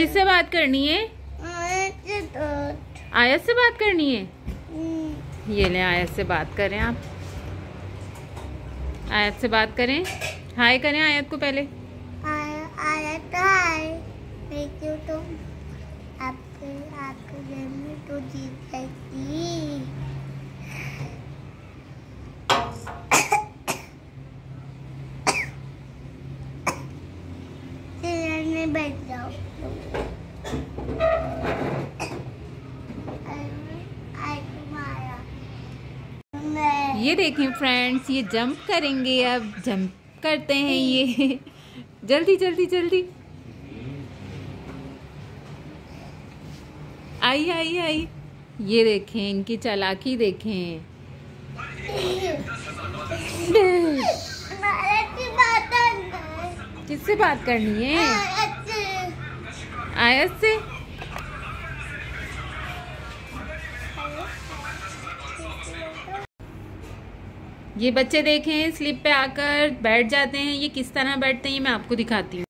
किससे बात करनी है? आयत से बात करनी है? ये ले आयत से बात करें आप। आयत से बात करें। हाय करें आयत को पहले। आयत हाय। थैंक यू तो आपके आपके घर में तो जीत सकती में बैठ जाओ ये देखें फ्रेंड्स ये जंप करेंगे अब जंप करते हैं ये। जल्दी जल्दी जल्दी। आई आई आई। ये देखें, इनकी चालाकी देखें। किससे बात करनी है? आयत से। ये बच्चे देखें स्लिप पे आकर बैठ जाते हैं, ये किस तरह बैठते हैं, ये मैं आपको दिखाती हूँ।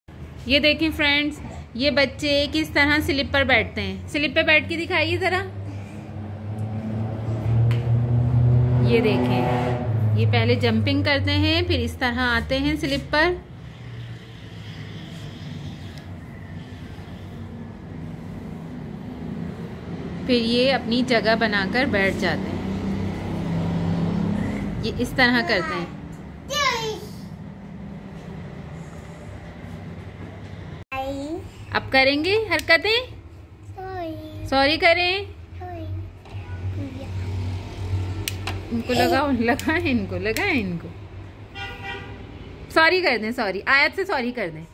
ये देखें फ्रेंड्स ये बच्चे किस तरह स्लिप पर बैठते हैं। स्लिप पे बैठ के दिखाइए ज़रा। ये देखें, ये पहले जंपिंग करते हैं, फिर इस तरह आते हैं स्लिप पर। फिर ये अपनी जगह बनाकर बैठ जाते हैं। ये इस तरह करते हैं। अब करेंगे हरकतें? सॉरी करें। इनको लगाओ लगाए इनको लगाए इनको। सॉरी कर दें सॉरी आयत से सॉरी कर दें।